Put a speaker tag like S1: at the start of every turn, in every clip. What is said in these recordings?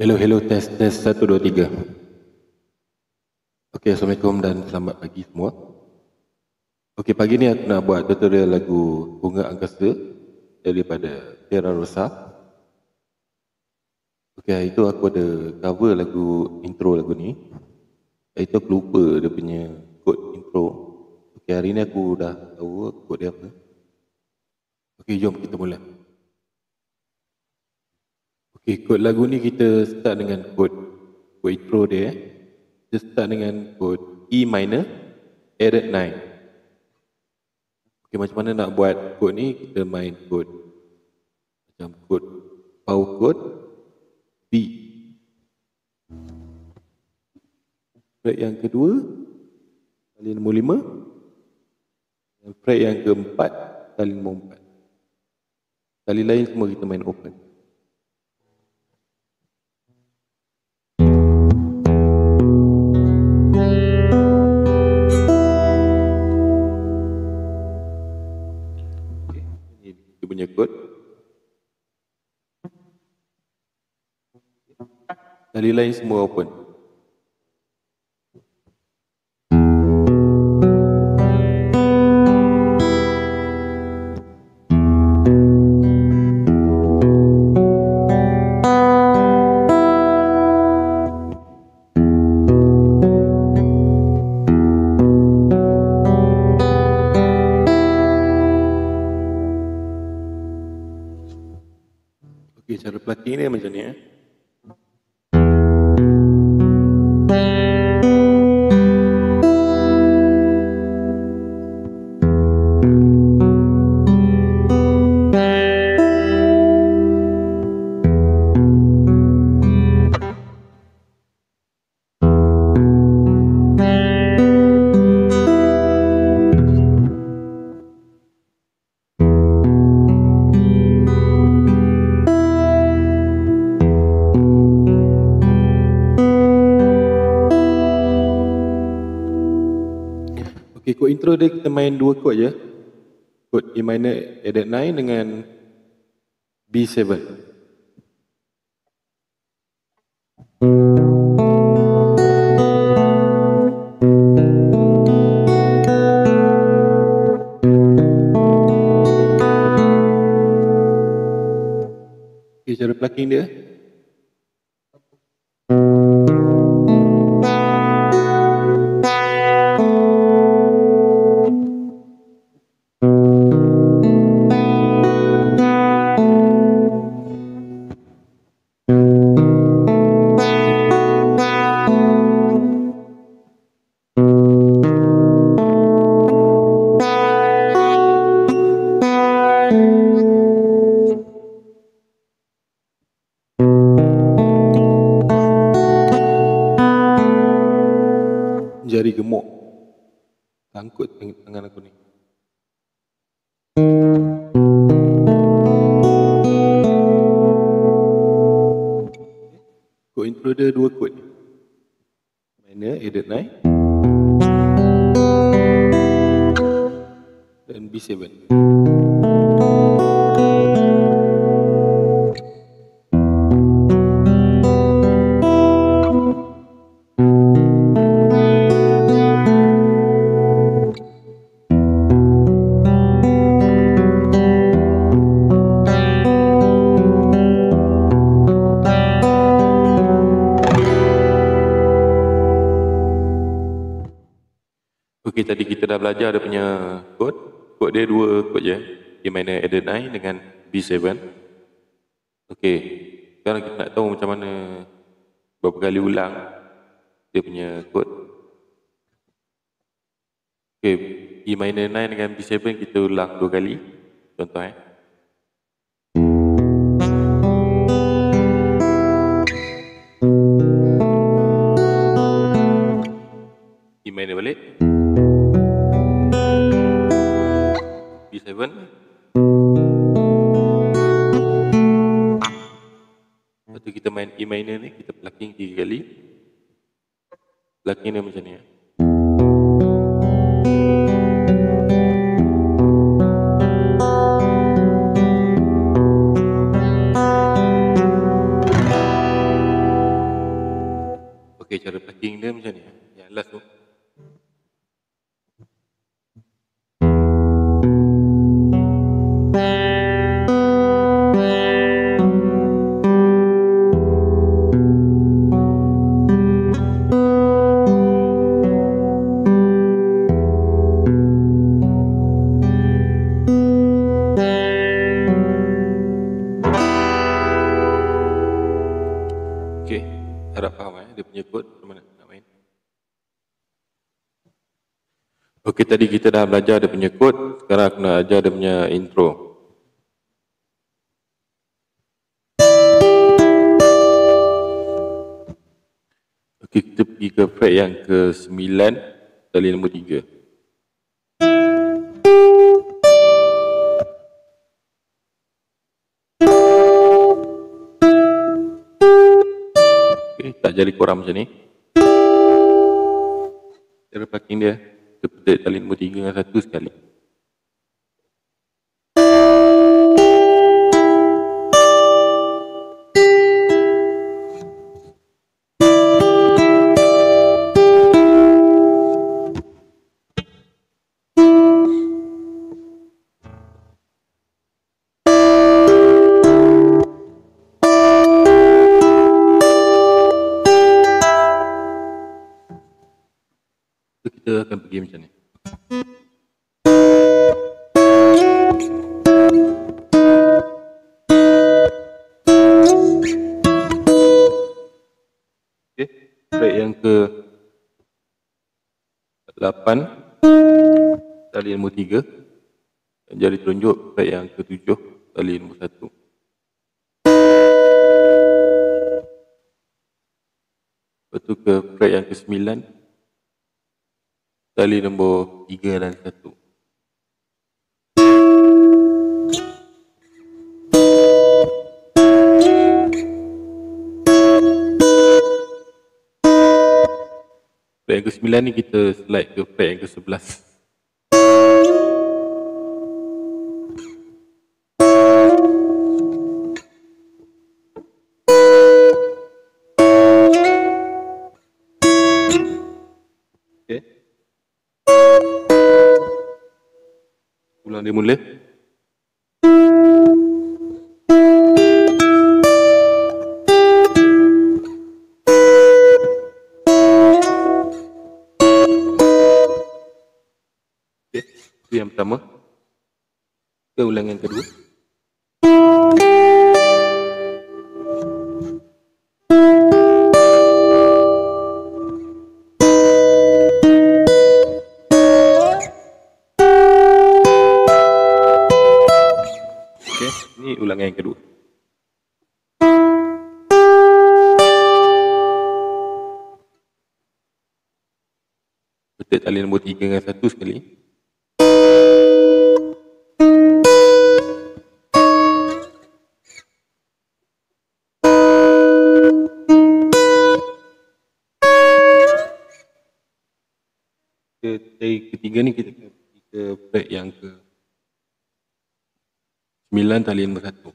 S1: Hello, hello, test, test, satu, dua, tiga. Okay, Assalamualaikum dan selamat pagi semua. Okay, pagi ni aku nak buat tutorial lagu Bunga Angkasa daripada Terra Rosa. Okay, itu aku ada cover lagu intro lagu ni. Itu aku lupa dia punya kod intro. Okay, hari ni aku dah tahu kod dia apa. Okay, jom kita mula. Okay, kod lagu ni kita start dengan kod kod intro dia. Eh. Kita start dengan kod E minor added 9. Okay, macam mana nak buat kod ni? Kita main kod macam kod power kod B. Fret yang kedua tali nombor 5. Fret yang keempat tali nombor 4. Tali lain semua kita main open. Tali lain semua open. Okey, cara plucking ni macam ni eh. Intro dia kita main dua kod je. Kod E minor added 9 dengan B7. Okey, cara plucking dia. Kod intro dia dua kod. Minor added 9 dan B7 Okey tadi kita dah belajar dia punya kod. Kod dia dua kod je. E minor added 9 dengan B7. Okey. Sekarang kita nak tahu macam mana berapa kali ulang dia punya kod. Okey, E minor 9 dengan B7 kita ulang dua kali. Contoh eh. dekat kaki dia macam ni eh? yang last tu. Punya kod macam mana nak main. Okey, tadi kita dah belajar dia punya kod, sekarang aku nak ajar dia punya intro. Okey, kita pergi ke fret yang ke-9 tali nombor 3. Tak jadi korang macam ni. Cara parking dia, kita petik tali nombor 3 dengan 1 sekali. Kita akan pergi macam ni. Okay, fret yang ke 8 tali nombor 3 dan jari telunjuk fret yang ke 7 tali nombor 1 Lepas tu ke fret yang ke 9 tali nombor 3 dan 1 Fret yang ke-9 ni kita slide ke fret yang ke-11 dia mula. Okay. Itu yang pertama. Ke ulangan kedua. Petik tali nombor 3 dengan 1 sekali. Tali ketiga ni kita pergi ke fret yang ke 9 tali nombor 1.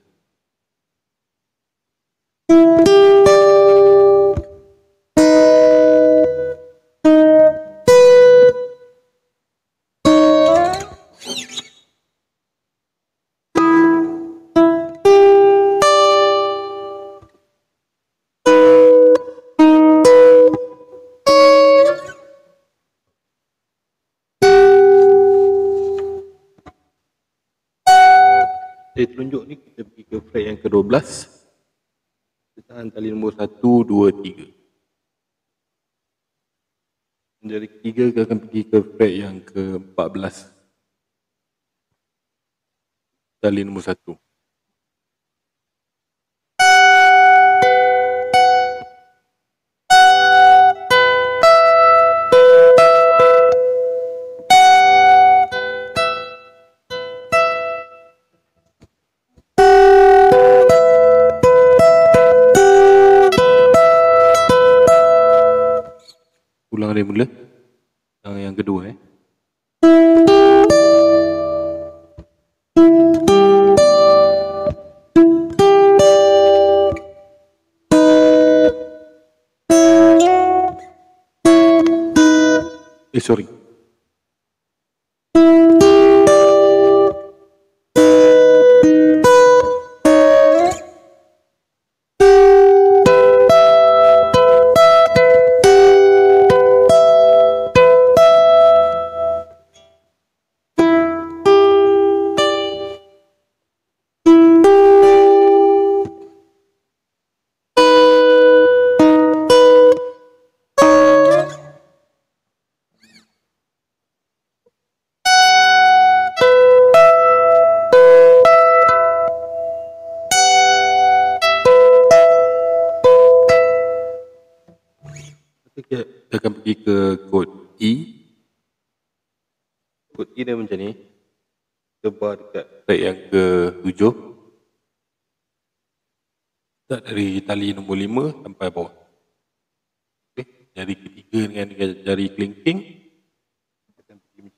S1: Kita tahan tali nombor 1, 2, 3. Dari ketiga kita akan pergi ke fret yang ke-14. Tali nombor 1. Ulang dari mula. Yang, yang kedua eh. Eh sorry. Kita akan pergi ke kod E. Kod E dia macam ni. Kita dekat slide yang ke tujuh. Start dari tali nombor lima sampai bawah. Okay. Jari ketiga dengan jari kelingking. Akan pergi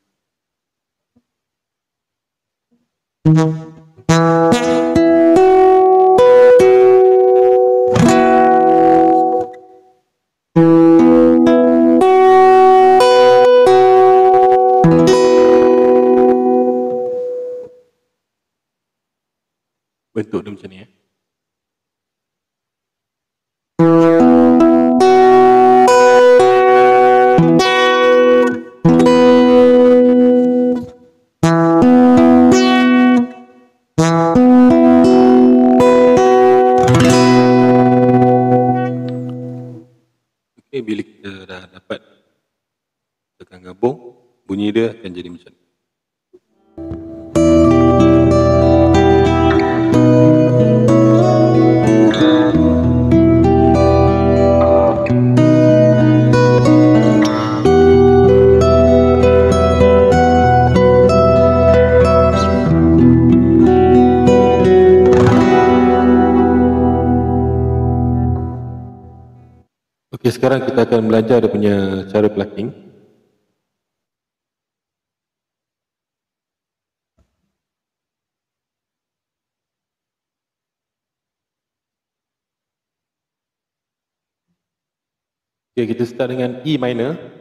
S1: bunyi dia akan jadi macam ni. Okey, sekarang kita akan belajar dia punya cara plucking. Okey, kita start dengan E minor.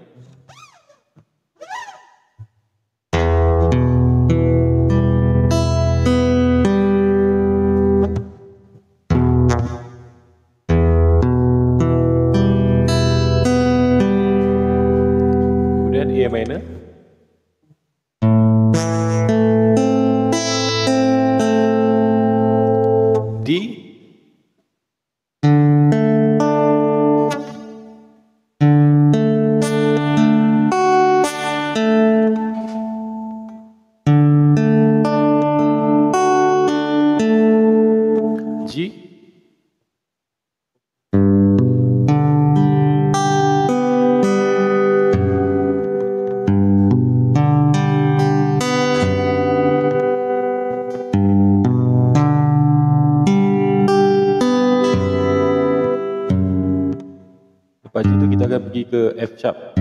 S1: Ke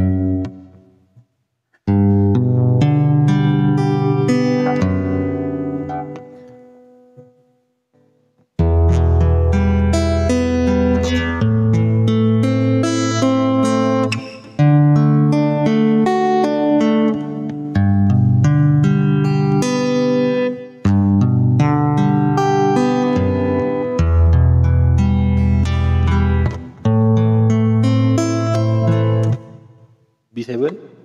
S1: B7.